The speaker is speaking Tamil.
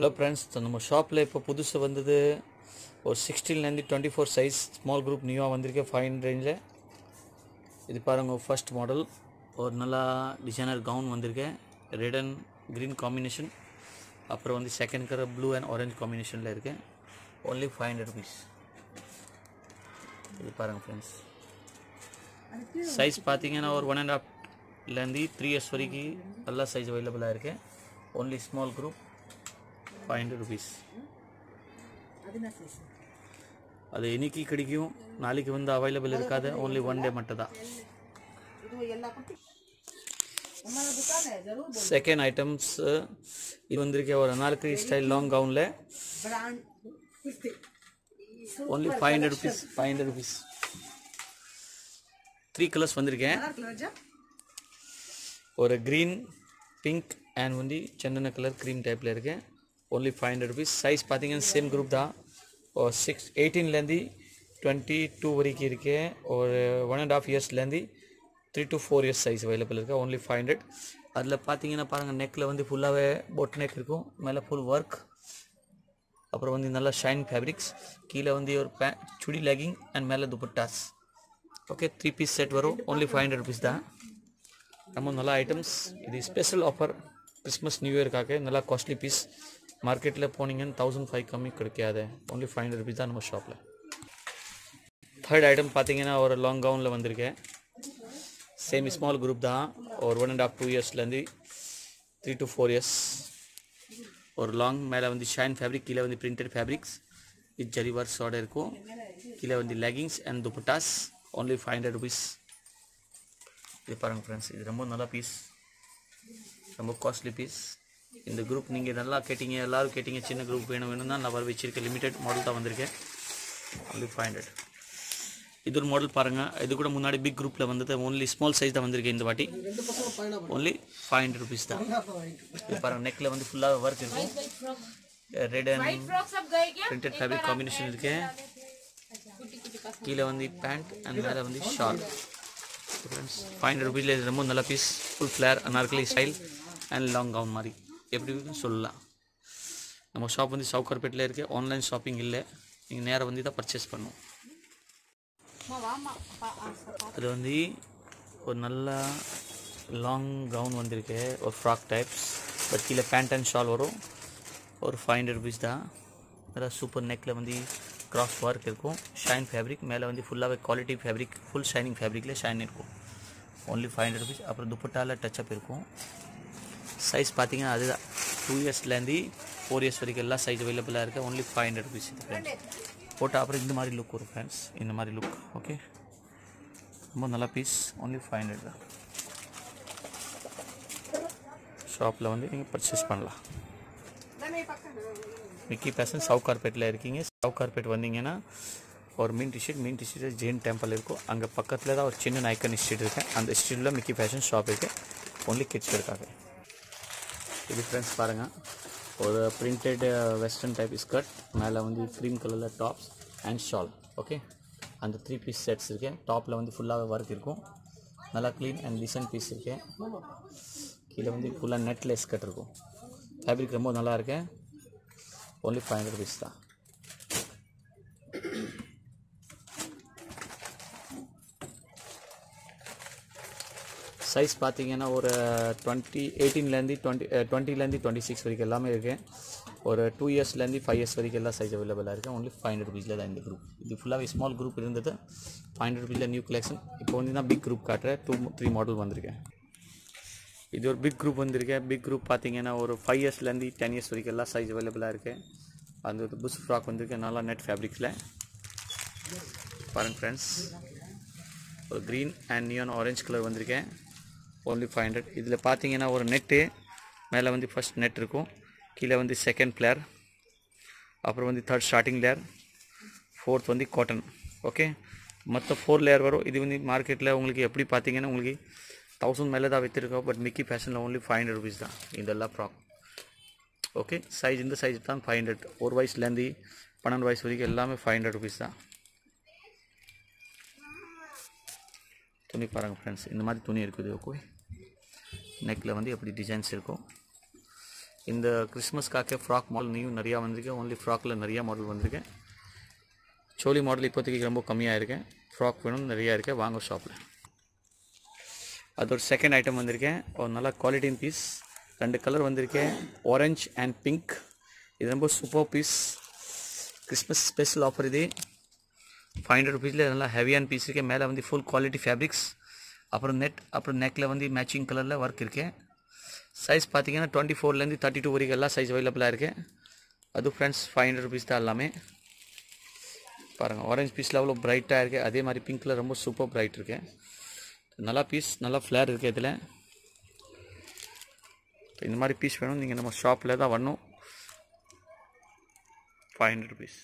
ஹலோ ஃப்ரெண்ட்ஸ் நம்ம ஷாப்பில் இப்போ புதுசு வந்தது. ஒரு சிக்ஸ்டீன்லேருந்து twenty four size small group நியூவாக வந்திருக்கு ஃபைன் ரேஞ்சில் இது பாருங்கள் ஃபர்ஸ்ட் மாடல் ஒரு நல்லா டிசைனர் கவுன் வந்திருக்கு. ரெட் அண்ட் க்ரீன் காம்பினேஷன் அப்புறம் வந்து second colour blue and orange காம்பினேஷனில் இருக்கேன் ஒன்லி ஃபைவ் ஹண்ட்ரட் ருபீஸ் இது பாருங்கள் ஃப்ரெண்ட்ஸ் சைஸ் பார்த்தீங்கன்னா ஒரு ஒன் அண்ட் ஹாஃப்லேருந்து த்ரீ இயர்ஸ் வரைக்கும் எல்லா சைஸ் அவைலபிளாக இருக்கேன் only small group five hundred rupees அது இன்னைக்கு கிடைக்கும். நாளைக்கு வந்து அவைலபிள் இருக்காது. ஓன்லி ஒன் டே மட்டும் தான் செகண்ட் ஐட்டம்ஸ் இது வந்திருக்க ஒரு Anarkali style long கவுனில் only five hundred rupees five hundred rupees three colours வந்திருக்கேன். ஒரு க்ரீன் பிங்க் அண்ட் வந்து சந்தன கலர் க்ரீம் டைப்பில் இருக்கு only five hundred rupees size பார்த்தீங்கன்னா சேம் குரூப் தான். ஒரு சிக்ஸ் எயிட்டீன்லேருந்து டுவெண்ட்டி டூ வரைக்கும் இருக்கு. ஒரு one and half இயர்ஸ்லேருந்து three to four years size available இருக்குது ஒன்லி ஃபைவ் ஹண்ட்ரட் அதில் பார்த்தீங்கன்னா பாருங்கள் நெக்கில் வந்து ஃபுல்லாகவே பொட் நெக் இருக்கும். மேலே ஃபுல் ஒர்க் அப்புறம் வந்து நல்லா ஷைன் ஃபேப்ரிக்ஸ் கீழே வந்து ஒரு பே சுடி லெகிங் அண்ட் மேலே dupattas. Okay three piece set வரும். ஒன்லி ஃபைவ் ஹண்ட்ரட் ருபீஸ் தான். ரொம்ப நல்லா ஐட்டம்ஸ் இது ஸ்பெஷல் ஆஃபர் கிறிஸ்மஸ் நியூ இயர்க்காக நல்லா காஸ்ட்லி பீஸ் மார்க்கெட்டில் போனீங்கன்னு தௌசண்ட் ஃபைவ் கம்மி கிடைக்காது. ஒன்லி ஃபைவ் ஹண்ட்ரட் ருபீஸ் தான் நம்ம ஷாப்பில் தேர்ட் ஐட்டம் பார்த்தீங்கன்னா ஒரு லாங் கவுனில் வந்திருக்கேன். சேம் ஸ்மால் குரூப் தான். ஒரு ஒன் அண்ட் ஆஃப் டூ இயர்ஸ்லேருந்து த்ரீ டு ஃபோர் இயர்ஸ் ஒரு லாங் மேலே வந்து ஷைன் ஃபேப்ரிக் கீழே வந்து பிரிண்டட் ஃபேப்ரிக்ஸ் வித் ஜரி ஒர்க்ஸோட இருக்கும். கீழே வந்து leggings and dupattas only five hundred rupees இது பாருங்கள் ஃப்ரெண்ட்ஸ் இது ரொம்ப நல்ல பீஸ் ரொம்ப காஸ்ட்லி பீஸ் இந்த குரூப் நீங்கள் நல்லா கேட்டீங்க எல்லோரும் கேட்டீங்க சின்ன குரூப் வேணும் வேணும் தான் நான் வர வச்சிருக்கேன். லிமிடெட் மாடல் தான் வந்திருக்கேன். ஒன்லி ஃபைவ் ஹண்ட்ரட் இது ஒரு மாடல் பாருங்கள் இது கூட முன்னாடி பிக் குரூப்பில் வந்தது. ஒன்லி ஸ்மால் சைஸ் தான் வந்திருக்கு இந்த வாட்டி. ஒன்லி ஃபைவ் ஹண்ட்ரட் ருபீஸ் தான். இது பாருங்கள் நெக்கில் வந்து ஃபுல்லாக ஒர்க் இருக்கும் red and printed fabric combination இருக்கு. கீழே வந்து பேண்ட் அண்ட் மேலே வந்து ஷால் ஃப்ரெண்ட்ஸ் ஃபைவ் ஹண்ட்ரட் ருபீஸில் ரொம்ப நல்ல piece full flare Anarkali style and long gown மாதிரி. எப்படி இருக்குன்னு சொல்லலாம். நம்ம ஷாப் வந்து சவுக்கர்பேட்டில் இருக்குது ஆன்லைன் ஷாப்பிங் இல்லை. நீங்கள் நேராக வந்து தான் பர்ச்சேஸ் பண்ணும். அது வந்து ஒரு நல்ல லாங் கவுன் வந்திருக்கு. ஒரு ஃப்ராக் டைப்ஸ் பட் கீழே பேண்ட் அண்ட் ஷால் வரும். ஒரு ஃபைவ் ஹண்ட்ரட் ருபீஸ் தான். நல்லா சூப்பர் நெக்கில் வந்து கிராஸ் ஒர்க் இருக்கும். ஷைன் ஃபேப்ரிக் மேலே வந்து ஃபுல்லாகவே குவாலிட்டி ஃபேப்ரிக் ஃபுல் ஷைனிங் ஃபேப்ரிக்கில் ஷைன் இருக்கும். ஒன்லி ஃபைவ் ஹண்ட்ரட் ருபீஸ் அப்புறம் துப்பட்டாவில் டச்சப் இருக்கும். சைஸ் பார்த்தீங்கன்னா அதுதான். டூ இயர்ஸ்லேருந்து ஃபோர் இயர்ஸ் வரைக்கும் எல்லா சைஸ் அவைலபிளாக இருக்குது ஒன்லி ஃபைவ் ஹண்ட்ரட் ருபீஸ் இது ஃப்ரெண்ட்ஸ் போட்டால் அப்புறம் இந்த மாதிரி லுக் வரும் ஃப்ரெண்ட்ஸ் இந்த மாதிரி லுக் ஓகே ரொம்ப நல்ல பீஸ் ஒன்லி ஃபைவ் ஹண்ட்ரட் தான். ஷாப்பில் வந்து நீங்கள் பர்ச்சேஸ் பண்ணலாம். மிக்கி பேசன் சவு கார்பேட்டில் இருக்கீங்க. சவு கார்பேட் வந்தீங்கன்னா ஒரு மீன் டிஷர்ட் மீன் டிஷர்ட் ஜெயின் டெம்பிள் இருக்கும். அங்கே பக்கத்தில் தான் ஒரு சின்ன நாய்க்கன் ஸ்ட்ரீட் இருக்கு. அந்த ஸ்ட்ரீட்டில் மிக்கி ஃபேஷன் ஷாப் இருக்குது ஒன்லி கிட்ஸ் இருக்காங்க இது ஃப்ரெண்ட்ஸ் பாருங்கள் ஒரு பிரிண்டட் வெஸ்டர்ன் டைப் ஸ்கர்ட் மேலே வந்து க்ரீம் கலரில் டாப்ஸ் அண்ட் ஷால் ஓகே அந்த த்ரீ பீஸ் செட்ஸ் இருக்குது டாப்பில் வந்து ஃபுல்லாக ஒர்க் இருக்கும். நல்லா க்ளீன் அண்ட் டிசைன் பீஸ் இருக்கு கீழே வந்து ஃபுல்லாக நெட்டில் ஸ்கர்ட் இருக்கும். ஃபேப்ரிக் ரொம்ப நல்லா இருக்கு ஒன்லி ஃபைவ் ஹண்ட்ரட் பீஸ் தான். சைஸ் பார்த்தீங்கன்னா ஒரு டுவெண்ட்டி எயிட்டீன்லேருந்து டுவெண்ட்டி டுவெண்ட்டிலேருந்து டுவெண்ட்டி சிக்ஸ் வரைக்கும் எல்லாமே இருக்குது ஒரு டூ இயர்ஸ்லேருந்து ஃபைவ் இயர்ஸ் வரைக்கும் எல்லா சைஸ் அவைலபிளாக இருக்குது ஒன்லி ஃபைவ் ஹண்ட்ரட் ருபீஸில் தான் இந்த குரூப் இது ஃபுல்லாகவே ஸ்மால் குரூப் இருந்தது. ஃபைவ் ஹண்ட்ரட் ருபீஸில் நியூ கலெக்ஷன் இப்போ வந்து தான் பிக் குரூப் காட்டுறேன். டூ த்ரீ மாடல் வந்திருக்கேன் இது ஒரு பிக் குரூப் வந்திருக்கேன் பிக் குரூப் பார்த்தீங்கன்னா ஒரு ஃபைவ் இயர்ஸ்லேருந்து டென் இயர்ஸ் வரைக்கும் எல்லா சைஸ் அவைலபிளாக இருக்குது அந்த ஒரு புஷ் ஃப்ராக் வந்திருக்கு. நல்லா நெட் ஃபேப்ரிக்ஸில் பாருங்க ஃப்ரெண்ட்ஸ் ஒரு green and neon orange colour வந்திருக்கேன் ஒன்லி ஃபைவ் ஹண்ட்ரட் இதில் பார்த்தீங்கன்னா ஒரு நெட்டு மேலே வந்து ஃபஸ்ட் நெட் இருக்கும். கீழே வந்து செகண்ட் பிளேயர் அப்புறம் வந்து தேர்ட் ஸ்டார்டிங் லேயர் ஃபோர்த் வந்து காட்டன் ஓகே மற்ற ஃபோர் லேயர் வரும். இது வந்து மார்க்கெட்டில் உங்களுக்கு எப்படி பார்த்தீங்கன்னா உங்களுக்கு தௌசண்ட் மேலே தான் விற்றுருக்கோம் பட் மிக்கி ஃபேஷனில் ஒன்லி ஃபைவ் ஹண்ட்ரட் ருபீஸ் தான். இதெல்லாம் ஃப்ராக் ஓகே சைஸ் இந்த சைஸ் தான் ஃபைவ் ஹண்ட்ரட் ஒரு வயசுலேருந்து பன்னெண்டு வயசு வரைக்கும் எல்லாமே ஃபைவ் ஹண்ட்ரட் ருபீஸ் தான். துணி பாருங்கள் ஃப்ரெண்ட்ஸ் இந்த மாதிரி துணி இருக்குது ஓகே நெக்கில் வந்து எப்படி டிசைன்ஸ் இருக்கும் இந்த கிறிஸ்மஸ்க்காக ஃப்ராக் மாடல் நியூ நிறையா வந்திருக்கேன் ஒன்லி ஃப்ராக்கில் நிறையா மாடல் வந்திருக்கேன் சோலி மாடல் இப்போதைக்கு ரொம்ப கம்மியாக இருக்கேன் ஃப்ராக் வேணும் நிறையா இருக்கேன் வாங்க ஷாப்பில் அது ஒரு செகண்ட் ஐட்டம் வந்திருக்கேன் ஒரு நல்லா குவாலிட்டின் பீஸ் ரெண்டு கலர் வந்திருக்கேன் ஆரஞ்ச் அண்ட் பிங்க் இது ரொம்ப super piece Christmas special offer இது. ஃபைவ் ஹண்ட்ரட் ருபீஸில் நல்லா ஹெவியான பீஸ் இருக்குது மேலே வந்து ஃபுல் குவாலிட்டி ஃபேப்ரிக்ஸ் அப்புறம் நெட் அப்புறம் நெக்கில் வந்து மேட்சிங் கலரில் ஒர்க் இருக்குது சைஸ் பார்த்தீங்கன்னா டுவெண்ட்டி ஃபோர்லேருந்து தேர்ட்டி டூ வரைக்கும் எல்லாம் சைஸ் அவைலபிளாக இருக்குது அது ஃப்ரெண்ட்ஸ் ஃபைவ் ஹண்ட்ரட் ருபீஸ் தான் எல்லாமே. பாருங்கள் ஆரஞ்சு பீஸில் அவ்வளோ பிரைட்டாக இருக்குது அதே மாதிரி பிங்க்கில் ரொம்ப சூப்பர் பிரைட் இருக்குது நல்லா பீஸ் நல்லா ஃப்ளேர் இருக்குது இதில். இந்த மாதிரி பீஸ் வேணும் நீங்கள் நம்ம ஷாப்பில் தான் வரணும். Five hundred rupees